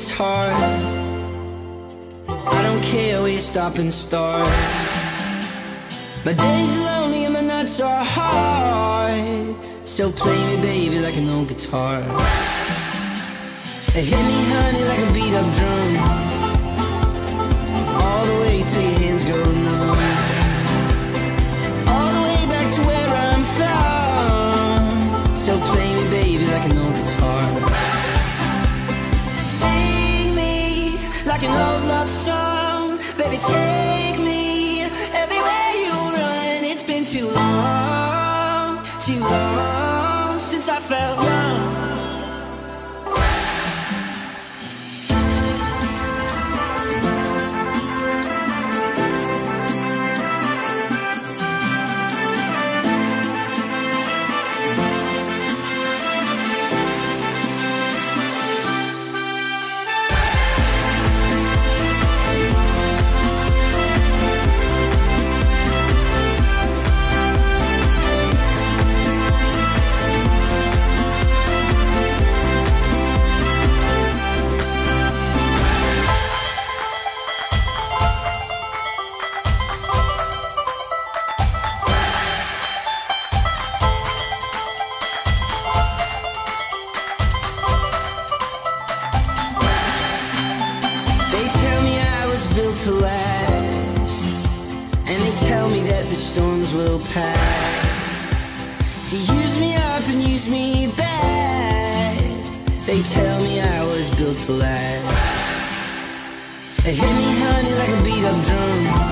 guitar. I don't care where you stop and start. My days are lonely and my nights are hard. So play me, baby, like an old guitar. Hit me, honey, like a beat up drum. Like an old love song. Baby, take me everywhere you run. It's been too long, too long since I felt to last, and they tell me that the storms will pass. To use me up and use me back. They tell me I was built to last. They hit me, honey, like a beat up drum.